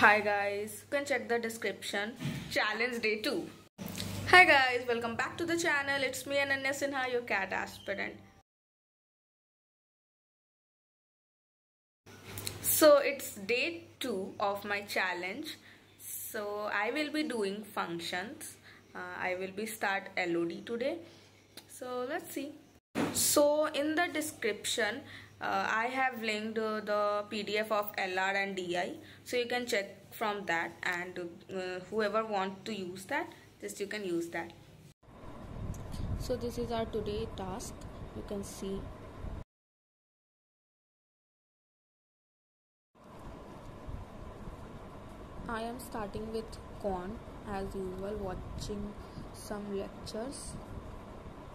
Hi guys, you can check the description. Challenge day 2. Hi guys, welcome back to the channel. It's me Ananya Sinha, your cat aspirant. So it's day 2 of my challenge. So I will be doing functions. Uh, I will be start LOD today. So let's see. So in the description, uh, I have linked uh, the PDF of LR and DI so you can check from that and uh, whoever want to use that just you can use that. So this is our today task. You can see. I am starting with quant as usual watching some lectures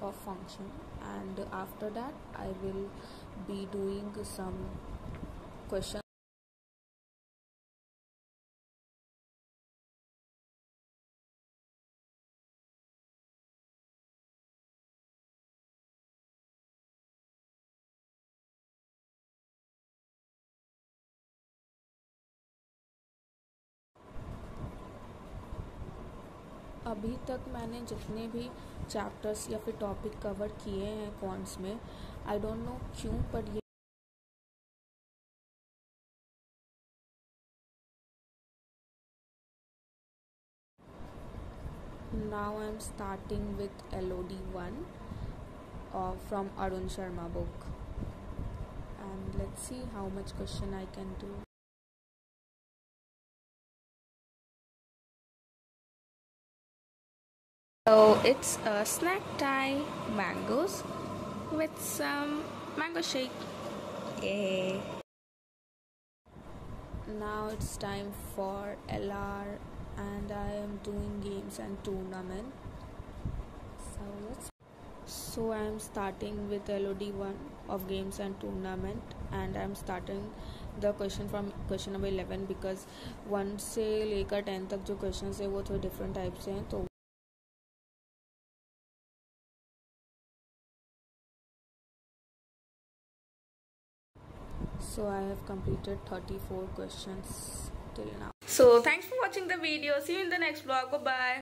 of function. And after that I will be doing some questions अभी तक मैंने जितने भी chapters या फिर topic cover किए हैं cons में आई डोंट नो क्यों, पर ये now I am starting with L O D one from Arun Sharma book and let's see how much question I can do it's a snack time mangoes with some mango shake. Yay! Now it's time for LR and I am doing games and tournament. So let's so I am starting with LOD 1 of games and tournament and I am starting the question from question number 11 because 1 से लेकर 10 तक जो questions है वो थोड़े different types हैं तो so i have completed 34 questions till now. So thanks for watching the video. See you in the next vlog. Bye bye